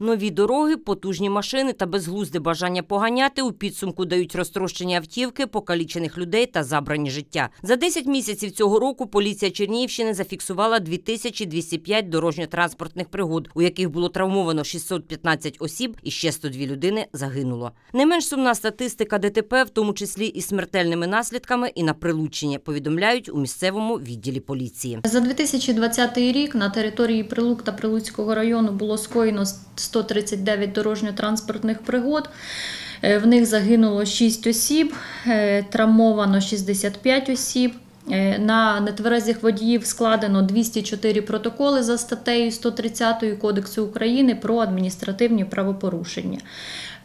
Нові дороги, потужні машини та безглузде бажання поганяти у підсумку дають розтрощені автівки, покалічених людей та забрані життя. За 10 місяців цього року поліція Чернігівщини зафіксувала 2205 дорожньо-транспортних пригод, у яких було травмовано 615 осіб і ще 102 людини загинуло. Не менш сумна статистика ДТП, в тому числі і смертельними наслідками, і на прилуччині, повідомляють у місцевому відділі поліції. За 2020 рік на території Прилук та Прилуцького району було скоєно 139 дорожньо-транспортних пригод. Е, В них загинуло 6 осіб, е, травмовано 65 осіб. Е, На нетверезих водіїв складено 204 протоколи за статтею 130 Кодексу України про адміністративні правопорушення.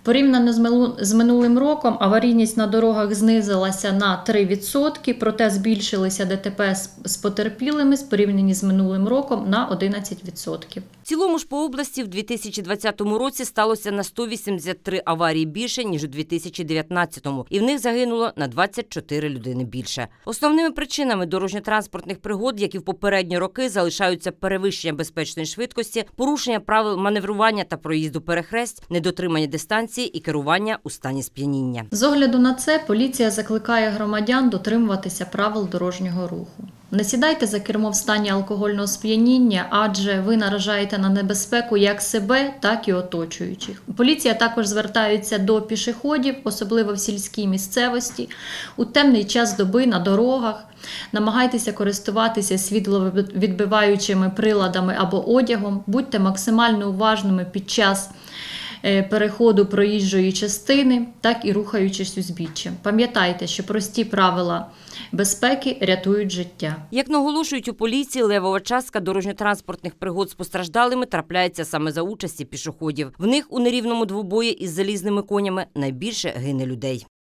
Порівняно з минулим роком аварійність на дорогах знизилася на 3%, проте збільшилися ДТП з- потерпілими з порівнянні з минулим роком на 11%. Цілому ж по області в 2020 році сталося на 183 аварії більше, ніж у 2019-му, і в них загинуло на 24 людини більше. Основними причинами дорожньо-транспортних пригод, як і в попередні роки, залишаються перевищення безпечної швидкості, порушення правил маневрування та проїзду перехресть, недотримання дистанції і керування у стані сп'яніння. З огляду на це поліція закликає громадян дотримуватися правил дорожнього руху. Не сідайте за кермо в стані алкогольного сп'яніння, адже ви наражаєте на небезпеку як себе, так і оточуючих. Поліція також звертається до пішоходів, особливо в сільській місцевості, у темний час доби на дорогах. Намагайтеся користуватися світловідбиваючими приладами або одягом, будьте максимально уважними під час переходу проїжджої частини, так і рухаючись узбіччям. Пам'ятайте, що прості правила безпеки рятують життя. Як наголошують у поліції, левова частка дорожньо-транспортних пригод з постраждалими трапляється саме за участі пішоходів. В них у нерівному двобої із залізними конями найбільше гине людей.